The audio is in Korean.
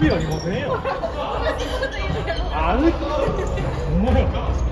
首ありませんよあるほん